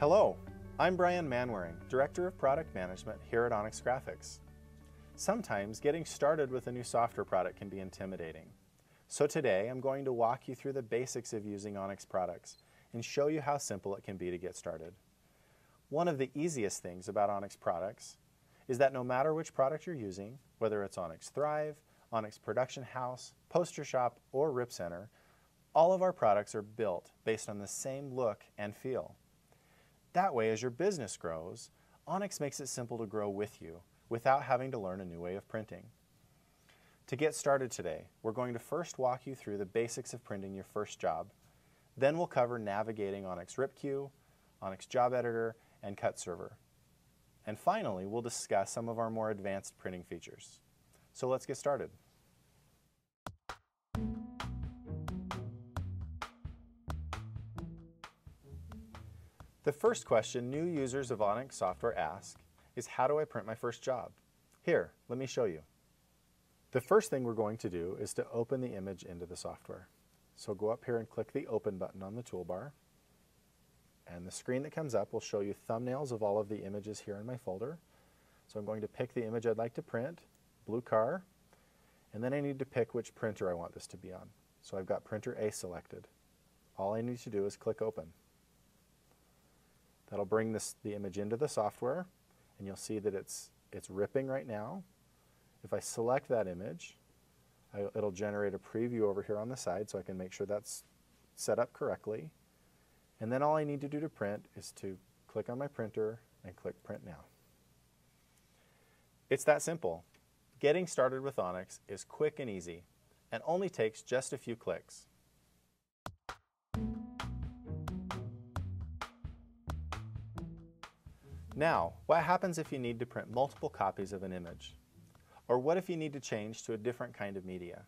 Hello, I'm Brian Manwaring, Director of Product Management here at Onyx Graphics. Sometimes getting started with a new software product can be intimidating. So today I'm going to walk you through the basics of using Onyx products and show you how simple it can be to get started. One of the easiest things about Onyx products is that no matter which product you're using, whether it's Onyx Thrive, Onyx Production House, Poster Shop, or Rip Center, all of our products are built based on the same look and feel. That way, as your business grows, Onyx makes it simple to grow with you without having to learn a new way of printing. To get started today, we're going to first walk you through the basics of printing your first job. Then we'll cover navigating Onyx RIP-Queue, Onyx Job Editor, and Cut Server. And finally, we'll discuss some of our more advanced printing features. So let's get started. The first question new users of Onyx software ask is how do I print my first job? Here, let me show you. The first thing we're going to do is to open the image into the software. So go up here and click the Open button on the toolbar. And the screen that comes up will show you thumbnails of all of the images here in my folder. So I'm going to pick the image I'd like to print, blue car, and then I need to pick which printer I want this to be on. So I've got printer A selected. All I need to do is click Open. That'll bring this, the image into the software and you'll see that it's, it's ripping right now. If I select that image, I, it'll generate a preview over here on the side so I can make sure that's set up correctly. And then all I need to do to print is to click on my printer and click Print Now. It's that simple. Getting started with Onyx is quick and easy and only takes just a few clicks. Now, what happens if you need to print multiple copies of an image? Or what if you need to change to a different kind of media?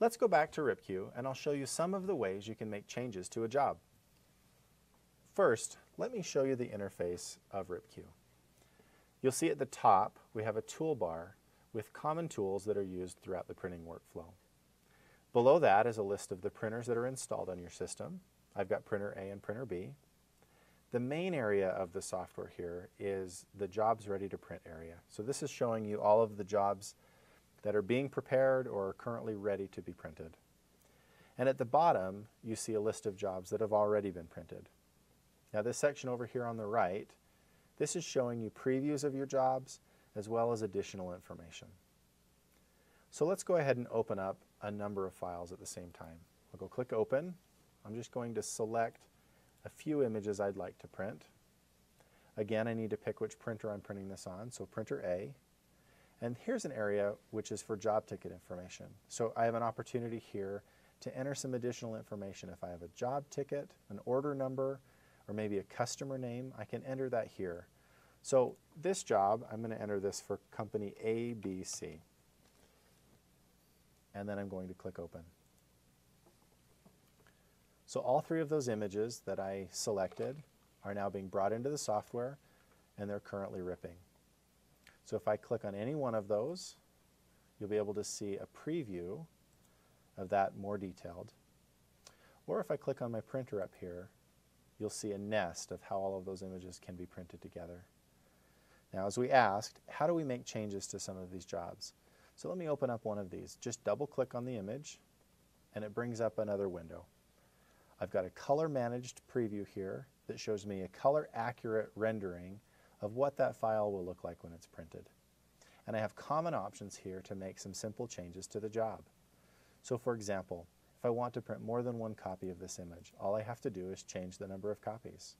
Let's go back to RIP-Queue and I'll show you some of the ways you can make changes to a job. First, let me show you the interface of RIP-Queue. You'll see at the top we have a toolbar with common tools that are used throughout the printing workflow. Below that is a list of the printers that are installed on your system. I've got printer A and printer B. The main area of the software here is the jobs ready to print area. So this is showing you all of the jobs that are being prepared or are currently ready to be printed. And at the bottom, you see a list of jobs that have already been printed. Now this section over here on the right, this is showing you previews of your jobs as well as additional information. So let's go ahead and open up a number of files at the same time. I'll go click open. I'm just going to select a few images I'd like to print. Again, I need to pick which printer I'm printing this on, so printer A. And here's an area which is for job ticket information. So I have an opportunity here to enter some additional information. If I have a job ticket, an order number, or maybe a customer name, I can enter that here. So this job, I'm going to enter this for company ABC. And then I'm going to click open. So all three of those images that I selected are now being brought into the software and they're currently ripping. So if I click on any one of those, you'll be able to see a preview of that more detailed. Or if I click on my printer up here, you'll see a nest of how all of those images can be printed together. Now as we asked, how do we make changes to some of these jobs? So let me open up one of these. Just double click on the image and it brings up another window. I've got a color managed preview here that shows me a color accurate rendering of what that file will look like when it's printed. And I have common options here to make some simple changes to the job. So for example, if I want to print more than one copy of this image, all I have to do is change the number of copies.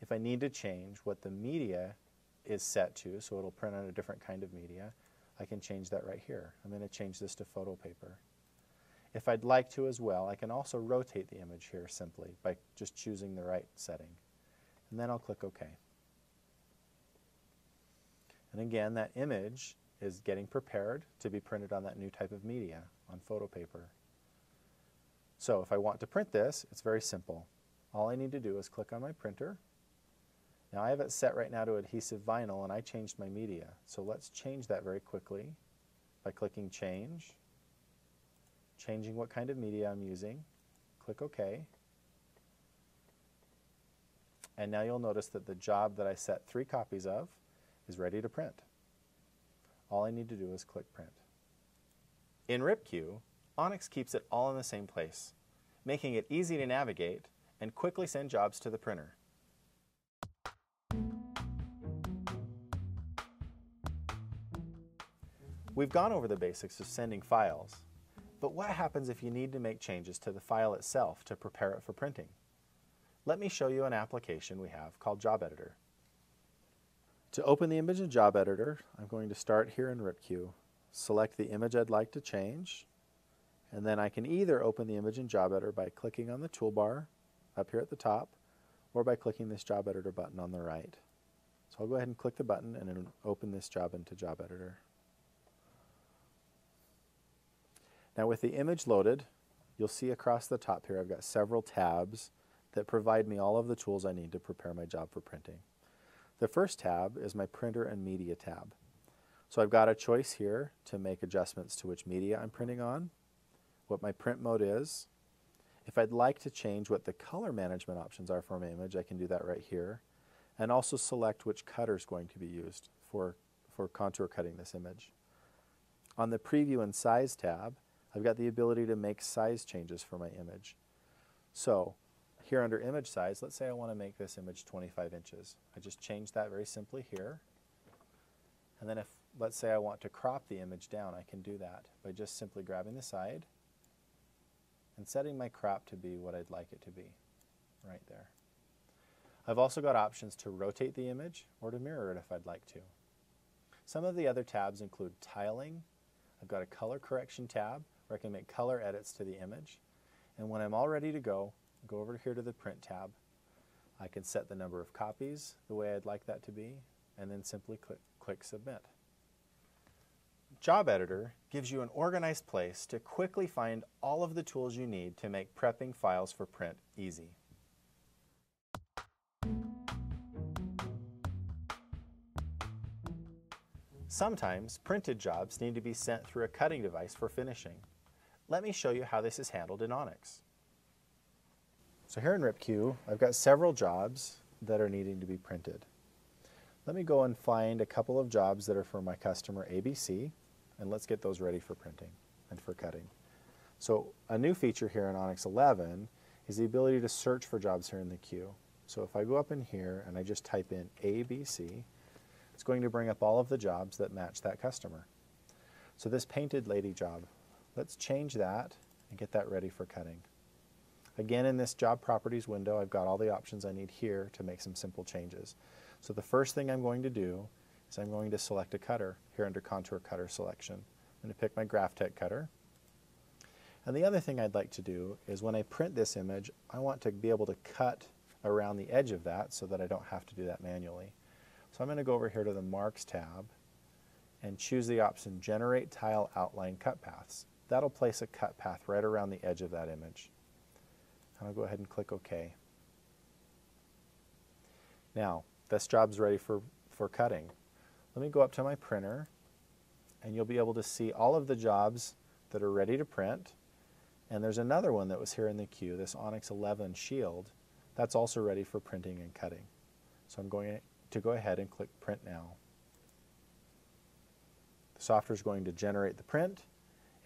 If I need to change what the media is set to, so it'll print on a different kind of media, I can change that right here. I'm going to change this to photo paper. If I'd like to as well, I can also rotate the image here simply by just choosing the right setting. And then I'll click OK. And again, that image is getting prepared to be printed on that new type of media, on photo paper. So if I want to print this, it's very simple. All I need to do is click on my printer. Now I have it set right now to adhesive vinyl and I changed my media. So let's change that very quickly by clicking Change changing what kind of media I'm using, click OK. And now you'll notice that the job that I set three copies of is ready to print. All I need to do is click print. In RIP-Queue, Onyx keeps it all in the same place, making it easy to navigate and quickly send jobs to the printer. We've gone over the basics of sending files, but what happens if you need to make changes to the file itself to prepare it for printing? Let me show you an application we have called Job Editor. To open the image in Job Editor, I'm going to start here in RIP-Queue, select the image I'd like to change, and then I can either open the image in Job Editor by clicking on the toolbar up here at the top, or by clicking this Job Editor button on the right. So I'll go ahead and click the button and open this job into Job Editor. Now with the image loaded, you'll see across the top here I've got several tabs that provide me all of the tools I need to prepare my job for printing. The first tab is my printer and media tab. So I've got a choice here to make adjustments to which media I'm printing on, what my print mode is. If I'd like to change what the color management options are for my image, I can do that right here. And also select which cutter is going to be used for, for contour cutting this image. On the Preview and Size tab, I've got the ability to make size changes for my image. So here under image size, let's say I want to make this image 25 inches. I just change that very simply here. And then if, let's say I want to crop the image down, I can do that by just simply grabbing the side and setting my crop to be what I'd like it to be, right there. I've also got options to rotate the image or to mirror it if I'd like to. Some of the other tabs include tiling. I've got a color correction tab where I can make color edits to the image. And when I'm all ready to go, go over here to the Print tab. I can set the number of copies the way I'd like that to be, and then simply click, click Submit. Job Editor gives you an organized place to quickly find all of the tools you need to make prepping files for print easy. Sometimes printed jobs need to be sent through a cutting device for finishing. Let me show you how this is handled in Onyx. So here in RIP-Queue, I've got several jobs that are needing to be printed. Let me go and find a couple of jobs that are for my customer ABC, and let's get those ready for printing and for cutting. So a new feature here in Onyx 11 is the ability to search for jobs here in the queue. So if I go up in here and I just type in ABC, it's going to bring up all of the jobs that match that customer. So this painted lady job, let's change that and get that ready for cutting. Again, in this job properties window, I've got all the options I need here to make some simple changes. So the first thing I'm going to do is I'm going to select a cutter here under contour cutter selection. I'm going to pick my Graphtec cutter. And the other thing I'd like to do is when I print this image, I want to be able to cut around the edge of that so that I don't have to do that manually. So I'm going to go over here to the Marks tab and choose the option Generate Tile Outline Cut Paths. That'll place a cut path right around the edge of that image. And I'll go ahead and click OK. Now, this job's ready for, for cutting. Let me go up to my printer and you'll be able to see all of the jobs that are ready to print. And there's another one that was here in the queue, this Onyx 11 Shield. That's also ready for printing and cutting. So I'm going to go ahead and click Print Now. The software is going to generate the print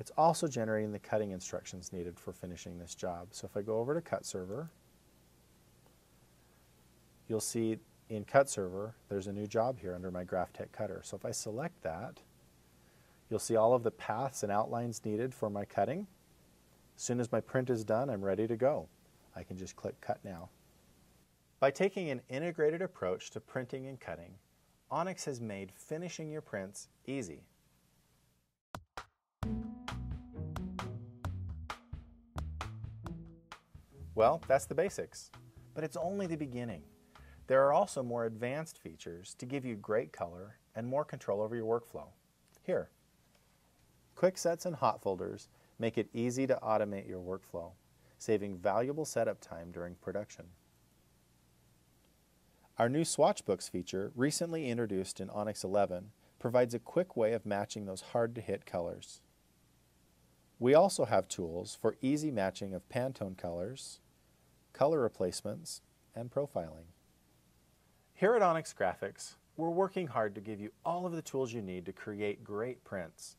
it's also generating the cutting instructions needed for finishing this job. So if I go over to Cut Server, you'll see in Cut Server, there's a new job here under my Graphtec cutter. So if I select that, you'll see all of the paths and outlines needed for my cutting. As soon as my print is done, I'm ready to go. I can just click Cut Now. By taking an integrated approach to printing and cutting, Onyx has made finishing your prints easy. Well, that's the basics, but it's only the beginning. There are also more advanced features to give you great color and more control over your workflow. Here, quick sets and hot folders make it easy to automate your workflow, saving valuable setup time during production. Our new Swatchbooks feature, recently introduced in Onyx 11, provides a quick way of matching those hard-to-hit colors. We also have tools for easy matching of Pantone colors, color replacements, and profiling. Here at Onyx Graphics, we're working hard to give you all of the tools you need to create great prints.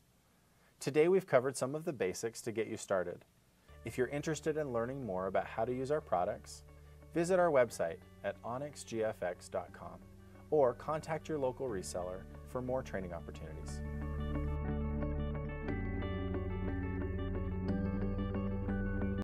Today we've covered some of the basics to get you started. If you're interested in learning more about how to use our products, visit our website at onyxgfx.com or contact your local reseller for more training opportunities.